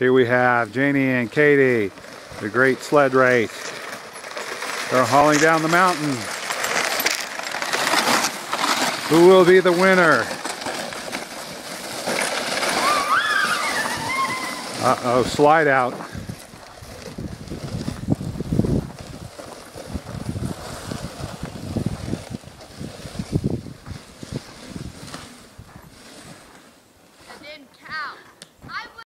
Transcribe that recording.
Here we have Janie and Katie, the great sled race. They're hauling down the mountain. Who will be the winner? Uh-oh, slide out. Cow.